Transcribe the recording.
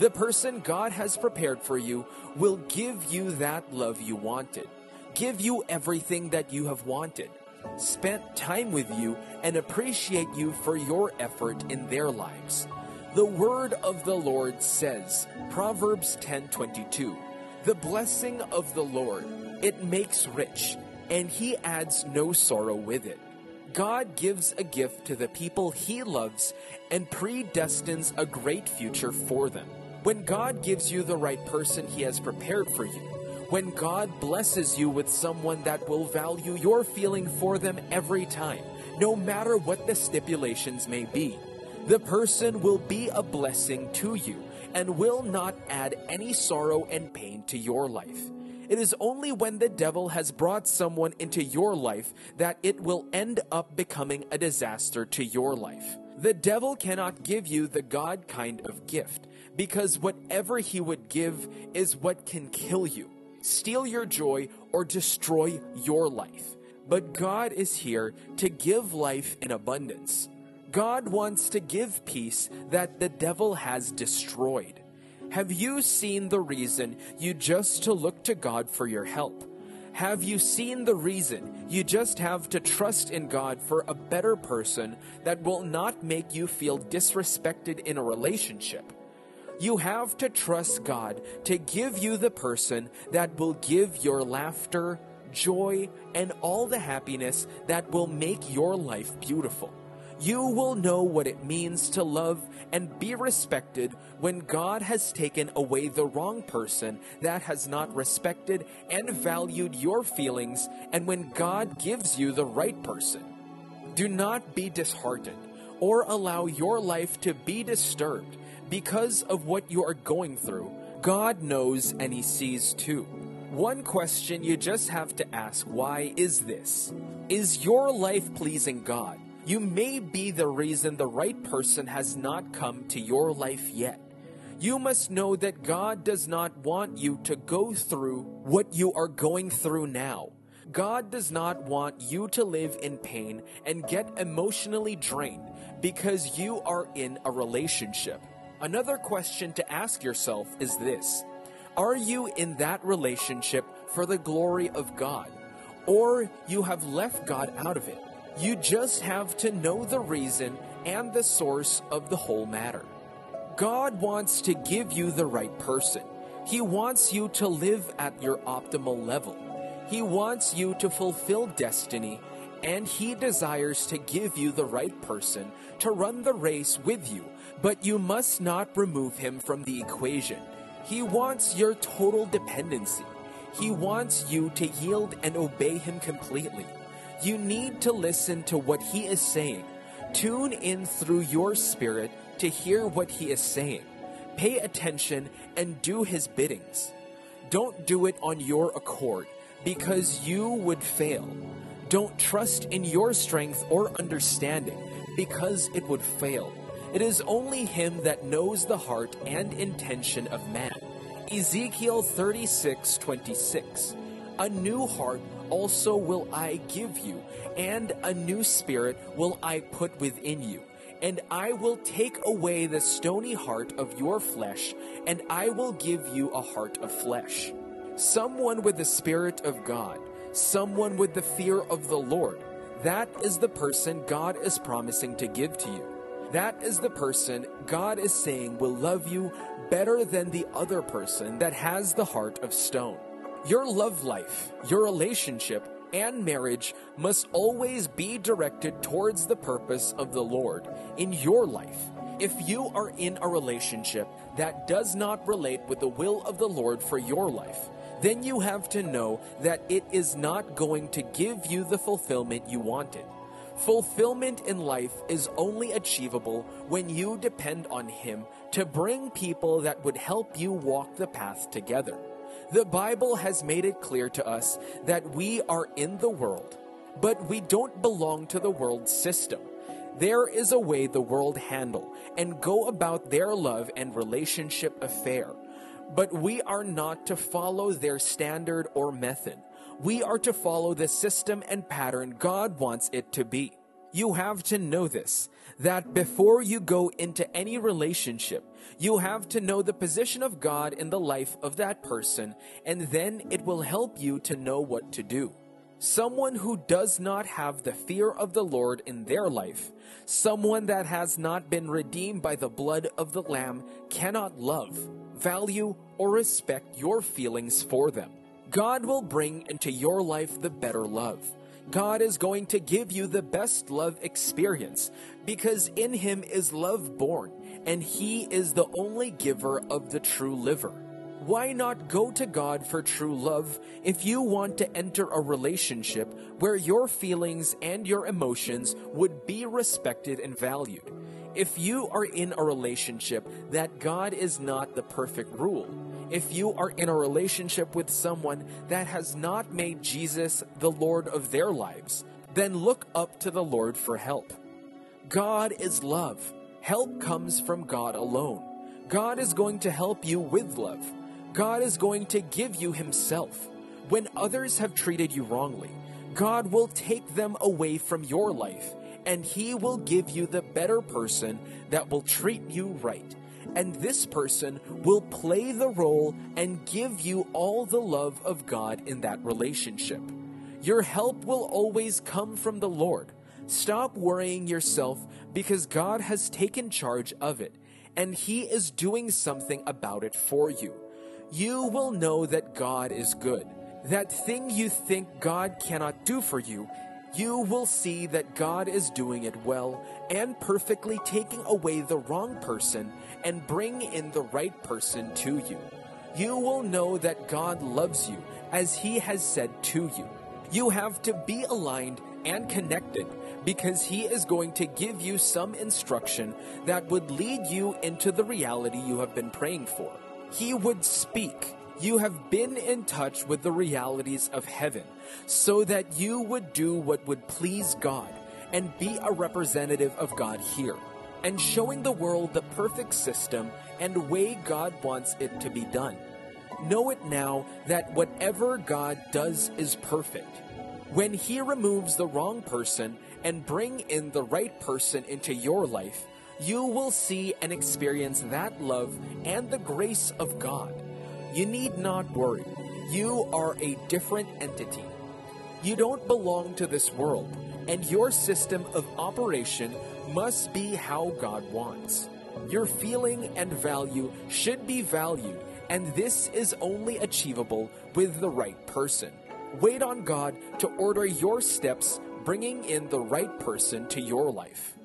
The person God has prepared for you will give you that love you wanted, give you everything that you have wanted, spent time with you, and appreciate you for your effort in their lives. The word of the Lord says, Proverbs 10:22, "The blessing of the Lord, it makes rich, and he adds no sorrow with it." God gives a gift to the people he loves and predestines a great future for them. When God gives you the right person he has prepared for you, when God blesses you with someone that will value your feeling for them every time, no matter what the stipulations may be, the person will be a blessing to you and will not add any sorrow and pain to your life. It is only when the devil has brought someone into your life that it will end up becoming a disaster to your life. The devil cannot give you the God kind of gift because whatever he would give is what can kill you, steal your joy, or destroy your life. But God is here to give life in abundance. God wants to give peace that the devil has destroyed. Have you seen the reason you just to look to God for your help? Have you seen the reason you just have to trust in God for a better person that will not make you feel disrespected in a relationship? You have to trust God to give you the person that will give your laughter, joy, and all the happiness that will make your life beautiful. You will know what it means to love and be respected when God has taken away the wrong person that has not respected and valued your feelings, and when God gives you the right person. Do not be disheartened or allow your life to be disturbed because of what you are going through. God knows and He sees too. One question you just have to ask why is this Is your life pleasing God? You may be the reason the right person has not come to your life yet. You must know that God does not want you to go through what you are going through now. God does not want you to live in pain and get emotionally drained because you are in a relationship. Another question to ask yourself is this Are you in that relationship for the glory of God? Or you have left God out of it? You just have to know the reason and the source of the whole matter. God wants to give you the right person. He wants you to live at your optimal level. He wants you to fulfill destiny, and He desires to give you the right person to run the race with you, but you must not remove Him from the equation. He wants your total dependency. He wants you to yield and obey Him completely. You need to listen to what He is saying. Tune in through your spirit to hear what He is saying. Pay attention and do His biddings. Don't do it on your accord because you would fail. Don't trust in your strength or understanding because it would fail. It is only Him that knows the heart and intention of man. Ezekiel 36 26. A new heart also will I give you, and a new spirit will I put within you. And I will take away the stony heart of your flesh, and I will give you a heart of flesh. Someone with the Spirit of God, someone with the fear of the Lord, that is the person God is promising to give to you. That is the person God is saying will love you better than the other person that has the heart of stone. Your love life, your relationship, and marriage must always be directed towards the purpose of the Lord in your life. If you are in a relationship that does not relate with the will of the Lord for your life, then you have to know that it is not going to give you the fulfillment you wanted. Fulfillment in life is only achievable when you depend on Him to bring people that would help you walk the path together. The Bible has made it clear to us that we are in the world, but we don't belong to the world system. There is a way the world handle and go about their love and relationship affair. But we are not to follow their standard or method. We are to follow the system and pattern God wants it to be. You have to know this that before you go into any relationship, you have to know the position of God in the life of that person, and then it will help you to know what to do. Someone who does not have the fear of the Lord in their life, someone that has not been redeemed by the blood of the Lamb, cannot love, value, or respect your feelings for them. God will bring into your life the better love. God is going to give you the best love experience because in Him is love born, and He is the only giver of the true liver. Why not go to God for true love if you want to enter a relationship where your feelings and your emotions would be respected and valued? If you are in a relationship that God is not the perfect rule, if you are in a relationship with someone that has not made Jesus the Lord of their lives, then look up to the Lord for help. God is love. Help comes from God alone. God is going to help you with love. God is going to give you Himself. When others have treated you wrongly, God will take them away from your life and He will give you the better person that will treat you right and this person will play the role and give you all the love of God in that relationship. Your help will always come from the Lord. Stop worrying yourself because God has taken charge of it and He is doing something about it for you. You will know that God is good. That thing you think God cannot do for you, you will see that God is doing it well and perfectly taking away the wrong person and bring in the right person to you. You will know that God loves you as He has said to you. You have to be aligned and connected because He is going to give you some instruction that would lead you into the reality you have been praying for. He would speak. You have been in touch with the realities of heaven so that you would do what would please God and be a representative of God here and showing the world the perfect system and way God wants it to be done. Know it now that whatever God does is perfect. When He removes the wrong person and bring in the right person into your life, you will see and experience that love and the grace of God. You need not worry. You are a different entity. You don't belong to this world, and your system of operation must be how God wants. Your feeling and value should be valued, and this is only achievable with the right person. Wait on God to order your steps, bringing in the right person to your life.